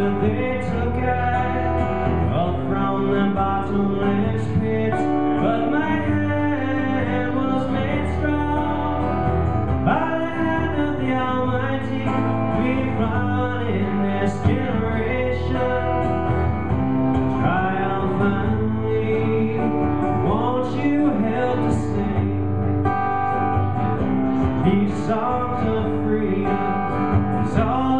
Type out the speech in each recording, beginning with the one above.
they took from the bottomless But my hand was made strong. By the hand of the Almighty We run in this generation. Won't you help to sing? These songs of freedom all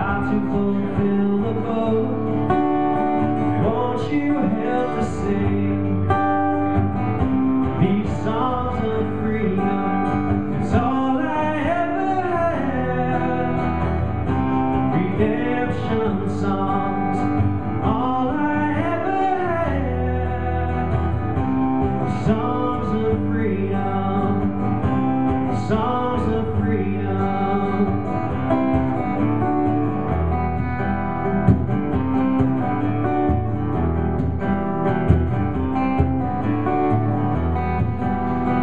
try to fulfill the vow. Won't you help sing these songs of freedom? All I ever had. Redemption songs. All I ever had. Songs of freedom. Songs